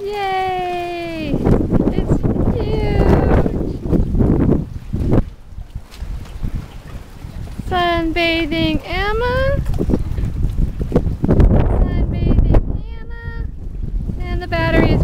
Yay! It's huge! Sunbathing Emma. Sunbathing Anna. And the battery is